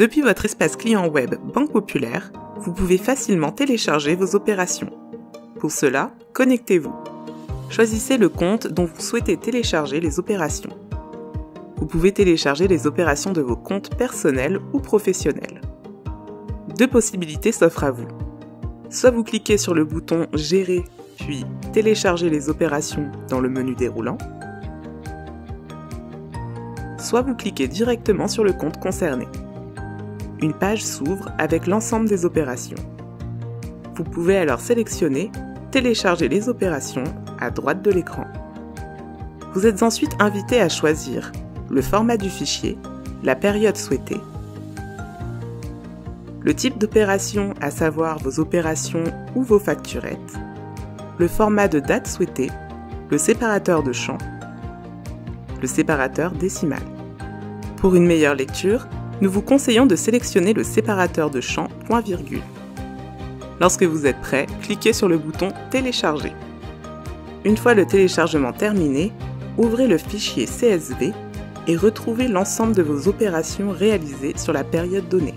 Depuis votre espace client web Banque Populaire, vous pouvez facilement télécharger vos opérations. Pour cela, connectez-vous. Choisissez le compte dont vous souhaitez télécharger les opérations. Vous pouvez télécharger les opérations de vos comptes personnels ou professionnels. Deux possibilités s'offrent à vous. Soit vous cliquez sur le bouton Gérer puis Télécharger les opérations dans le menu déroulant, soit vous cliquez directement sur le compte concerné. Une page s'ouvre avec l'ensemble des opérations. Vous pouvez alors sélectionner Télécharger les opérations à droite de l'écran. Vous êtes ensuite invité à choisir le format du fichier, la période souhaitée, le type d'opération, à savoir vos opérations ou vos facturettes, le format de date souhaité, le séparateur de champ, le séparateur décimal. Pour une meilleure lecture, nous vous conseillons de sélectionner le séparateur de champ point-virgule. Lorsque vous êtes prêt, cliquez sur le bouton Télécharger. Une fois le téléchargement terminé, ouvrez le fichier CSV et retrouvez l'ensemble de vos opérations réalisées sur la période donnée.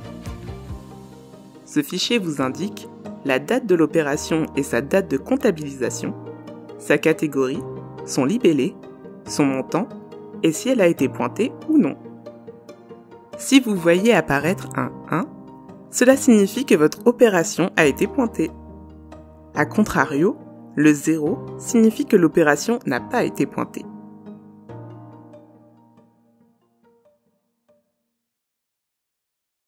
Ce fichier vous indique la date de l'opération et sa date de comptabilisation, sa catégorie, son libellé, son montant et si elle a été pointée ou non. Si vous voyez apparaître un 1, cela signifie que votre opération a été pointée. A contrario, le 0 signifie que l'opération n'a pas été pointée.